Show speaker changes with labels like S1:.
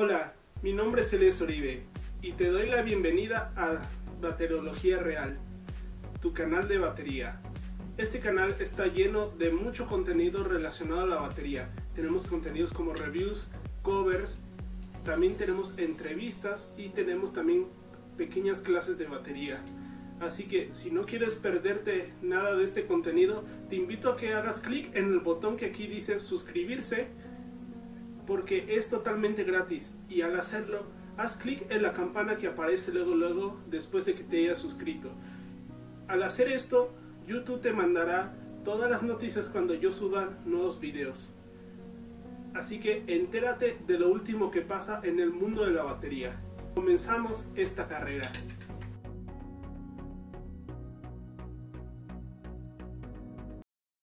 S1: Hola, mi nombre es Elias Oribe y te doy la bienvenida a Baterología Real, tu canal de batería. Este canal está lleno de mucho contenido relacionado a la batería. Tenemos contenidos como reviews, covers, también tenemos entrevistas y tenemos también pequeñas clases de batería. Así que si no quieres perderte nada de este contenido, te invito a que hagas clic en el botón que aquí dice suscribirse porque es totalmente gratis y al hacerlo haz clic en la campana que aparece luego luego después de que te hayas suscrito. Al hacer esto, YouTube te mandará todas las noticias cuando yo suba nuevos videos. Así que entérate de lo último que pasa en el mundo de la batería. Comenzamos esta carrera.